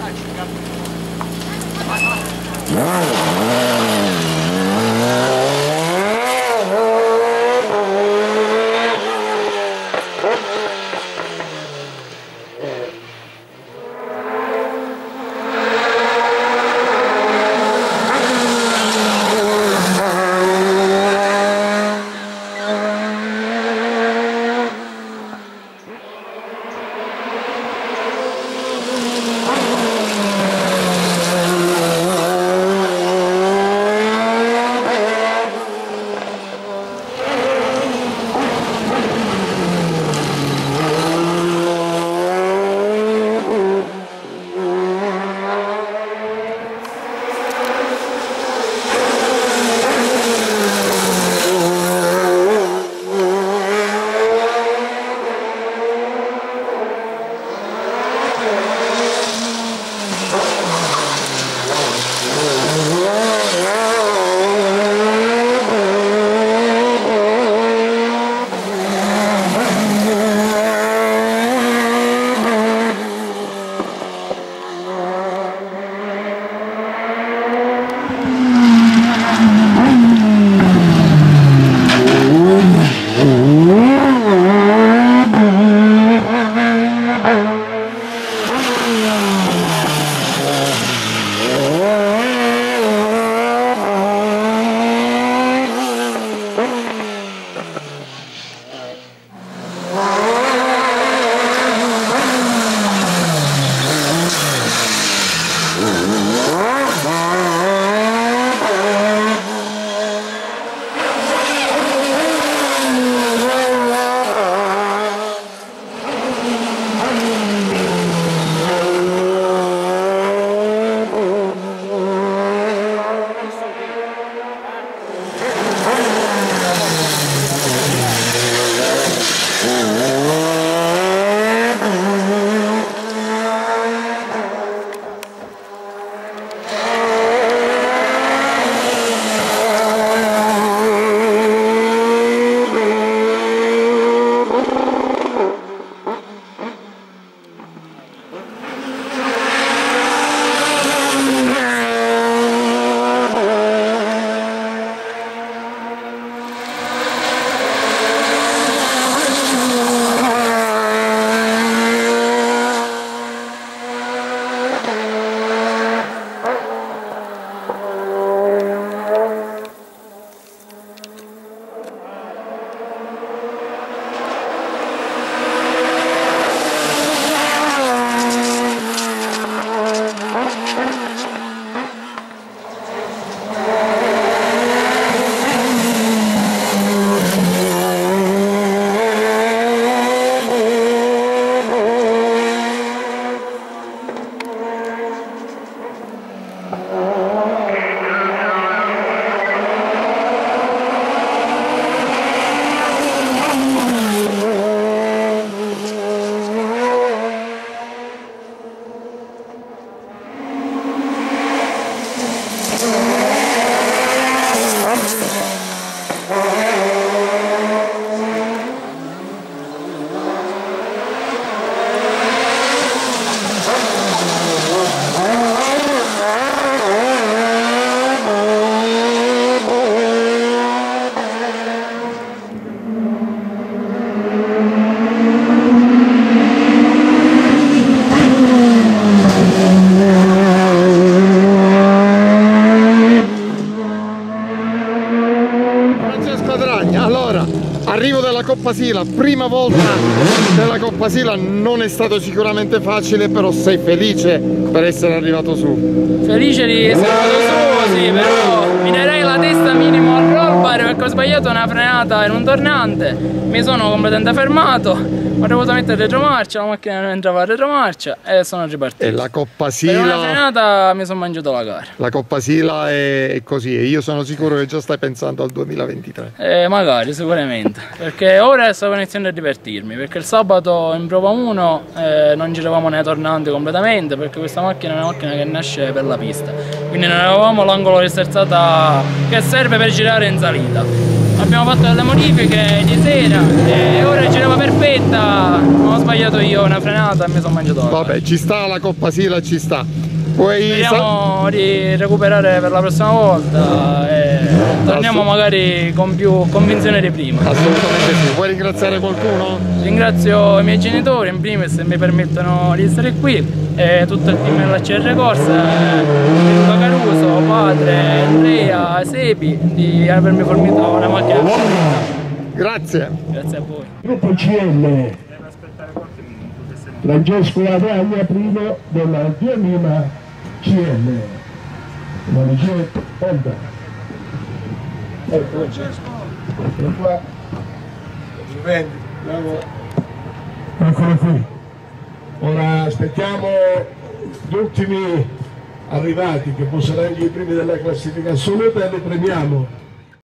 дальше. Alla Coppa Sila, prima volta nella Coppa Sila, non è stato sicuramente facile, però sei felice per essere arrivato su. Felice di essere arrivato su, sì, però mi darei la testa minimo al roll bar perché ho sbagliato una frenata in un tornante, mi sono completamente fermato, ho dovuto mettere retromarcia, la macchina non entrava a retromarcia e sono ripartito. E la Coppa Per Sila... una frenata mi sono mangiato la gara. La Coppa Sila è, così e io sono sicuro che già stai pensando al 2023. Eh, magari, sicuramente. Perché ora stavo iniziando a divertirmi. Perché il sabato in prova 1 eh, non giravamo nei tornanti completamente. Perché questa macchina è una macchina che nasce per la pista. Quindi non avevamo l'angolo di sterzata che serve per girare in salita. Abbiamo fatto delle modifiche di sera e ora girava perfetta. Ho sbagliato io una frenata e mi sono mangiato Vabbè, ci sta la Coppa Sila, ci sta. Puoi sa- Speriamo di recuperare per la prossima volta e torniamo magari con più convinzione di prima. Assolutamente sì. Vuoi ringraziare qualcuno? Ringrazio i miei genitori in primis se mi permettono di stare qui e tutto il team della CR Corsa, Luca Caruso, padre, Andrea, Sepi di avermi fornito una macchina. Grazie. Grazie a voi. Gruppo CL Francesco Lataglia primo della Diamima CL Manicetto Honda ecco eccolo qua. Stupendi, bravo. Eccolo qui. Ora aspettiamo gli ultimi arrivati che possono essere i primi della classifica assoluta e li premiamo